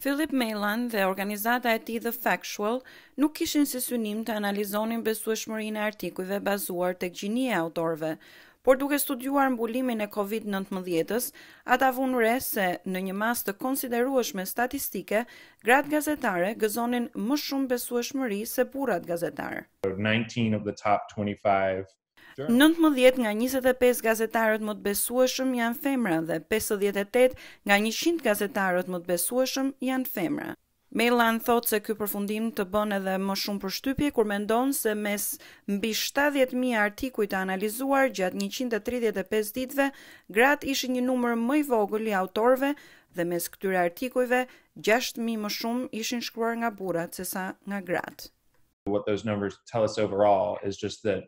Philip Meylan dhe organizata e tij The Factual nuk kishin si synim të analizonin besueshmërinë e artikujve bazuar tek gjinia e autorëve, por duke studiuar mbulimin e Covid nëntëmbëdhjetës, ata vunë re se në një masë të konsiderueshme statistike, gratë gazetare gëzonin më shumë besueshmëri se burrat gazetarë. Nëntëmbëdhjetë nga njëzet e pesë gazetarët më të besueshëm janë femra dhe pesëdhjetë e tetë nga njëqind gazetarët më të besueshëm janë femra. Meylan thotë se ky përfundim të bën edhe më shumë përshtypje kur mendon se mes mbi shtatëdhjetë mijë artikuj të analizuar gjatë njëqind e tridhjetë e pesë ditëve, gratë ishin një numër më i vogël i autorëve dhe mes këtyre artikujve, gjashtë mijë më shumë ishin shkruar nga burrat sesa nga gratë. what those numbers tell us overall is just that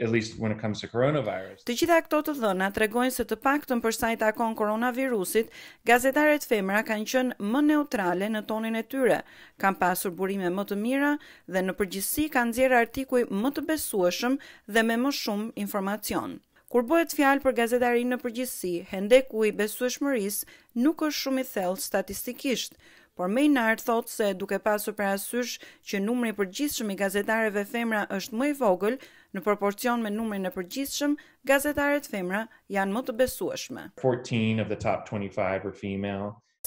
at least when it comes to coronavirus. Të gjitha këto të dhëna tregojnë se të paktën për sa i takon koronavirusit, gazetaret femra kanë qenë më neutrale në tonin e tyre, kanë pasur burime më të mira dhe në përgjithësi kanë nxjerrë artikuj më të besueshëm dhe me më shumë informacion. Kur bëhet fjalë për gazetarinë në përgjithësi, hendeku i besueshmërisë nuk është shumë i thellë statistikisht, por Meylan thotë se duke pasur parasysh që numri i përgjithshëm i gazetareve femra është më i vogël në proporcion me numrin e përgjithshëm, gazetaret femra janë më të besueshme.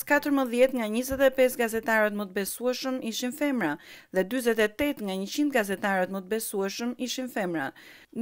Katërmbëdhjetë nga njëzet e pesë gazetarët më të besueshëm ishin femra dhe dyzet e tetë nga njëqind gazetarët më të besueshëm ishin femra.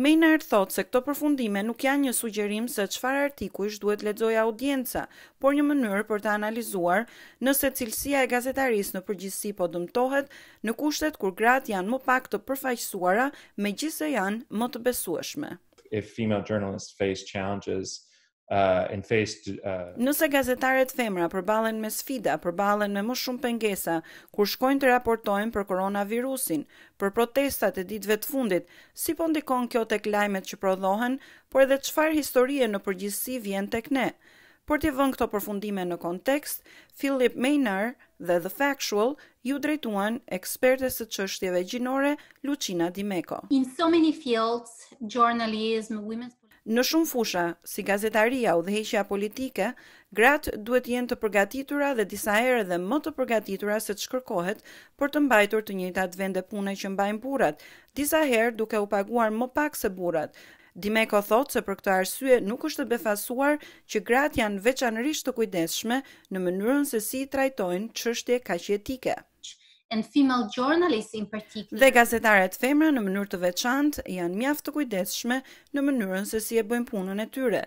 Meylan thotë se këto përfundime nuk janë një sugjerim se çfarë artikujsh duhet të lexojë audienca, por një mënyrë për të analizuar nëse cilësia e gazetarisë në përgjithësi po dëmtohet në kushtet kur gratë janë më pak të përfaqësuara megjithëse janë më të besueshme. if female journalists face challenges uh, and faced uh... Nëse gazetaret femra përballen me sfida, përballen me më shumë pengesa kur shkojnë të raportojnë për koronavirusin, për protestat e ditëve të fundit, si po ndikon kjo tek lajmet që prodhohen, por edhe çfarë historie në përgjithësi vjen tek ne. Për t'i vënë këto përfundime në kontekst, Philip Meylan dhe The Factual iu drejtuan ekspertes së çështjeve gjinore Lucina Di Meco. In so many fields, journalism, women's Në shumë fusha, si gazetaria, udhëheqja politike, gratë duhet të jenë të përgatitura dhe disa herë edhe më të përgatitura se ç'kërkohet për të mbajtur të njëjtat vende pune që mbajnë burrat, disa herë duke u paguar më pak se burrat. Di Meco thotë se për këtë arsye nuk është e befasuar që gratë janë veçanërisht të kujdesshme në mënyrën se si i trajtojnë çështje kaq jetike. and female journalists in particular. Dhe gazetaret femra në mënyrë të veçantë janë mjaft të kujdesshme në mënyrën se si e bëjnë punën e tyre.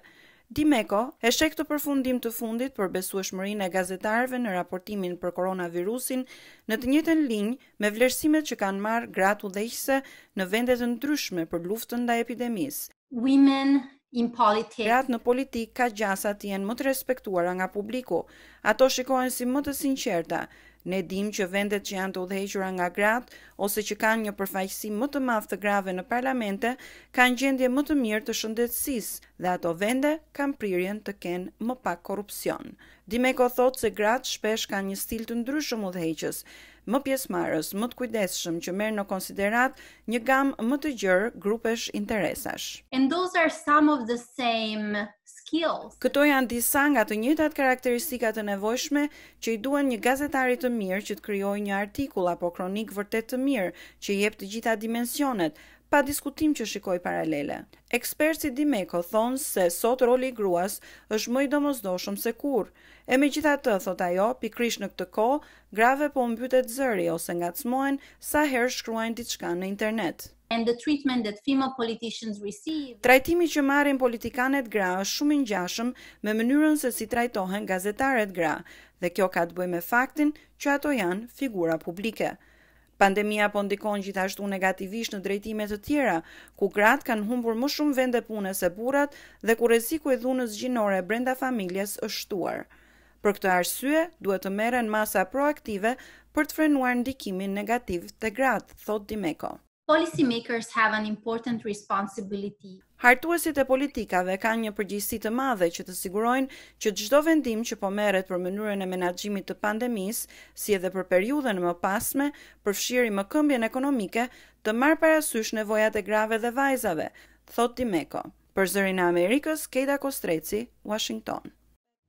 Dimeko e sheh këtë përfundim të fundit për besueshmërinë e gazetarëve në raportimin për koronavirusin në të njëjtën linjë me vlerësimet që kanë marrë gratë udhëheqëse në vende të ndryshme për luftën ndaj epidemisë. Women in politics. Gratë në politikë ka gjasa të jenë më të respektuara nga publiku. Ato shikohen si më të sinqerta. Ne dimë që vendet që janë të udhëhequra nga gratë ose që kanë një përfaqësim më të madh të grave në parlamente kanë gjendje më të mirë të shëndetësisë dhe ato vende kanë prirjen të kenë më pak korrupsion. Dimeko thotë se gratë shpesh kanë një stil të ndryshëm udhëheqës, më pjesëmarrës, më të kujdesshëm që merr në konsideratë një gamë më të gjerë grupesh interesash. And those are some of the same skills. Këto janë disa nga të njëjtat karakteristika të nevojshme që i duhen një gazetari të mirë që të krijojë një artikull apo kronikë vërtet të mirë, që i jep të gjitha dimensionet, Pa diskutim që shikoj paralele. Ekspertë si Dimeko thonë se sot roli i gruas është më i domosdoshëm se kurrë. E megjithatë, thotë ajo, pikërisht në këtë kohë, grave po u mbytet zëri ose ngacmohen sa herë shkruajnë diçka në internet. And the treatment that female politicians receive. Trajtimi që marrin politikanet gra është shumë i ngjashëm me mënyrën se si trajtohen gazetaret gra dhe kjo ka të bëjë me faktin që ato janë figura publike. Pandemia po ndikon gjithashtu negativisht në drejtime të tjera, ku gratë kanë humbur më shumë vende pune se burrat dhe ku rreziku i dhunës gjinore brenda familjes është shtuar. Për këtë arsye, duhet të merren masa proaktive për të frenuar ndikimin negativ te gratë, thotë Dimeko. Policy makers have an important responsibility. Hartuesit e politikave kanë një përgjegjësi të madhe që të sigurojnë që çdo vendim që po merret për mënyrën e menaxhimit të pandemisë, si edhe për periudhën e mëpasme, përfshirë rimëkëmbjen ekonomike, të marrë parasysh nevojat e grave dhe vajzave, thotë Dimeko. Për Zërin e Amerikës, Keida Kostreci, Uashington.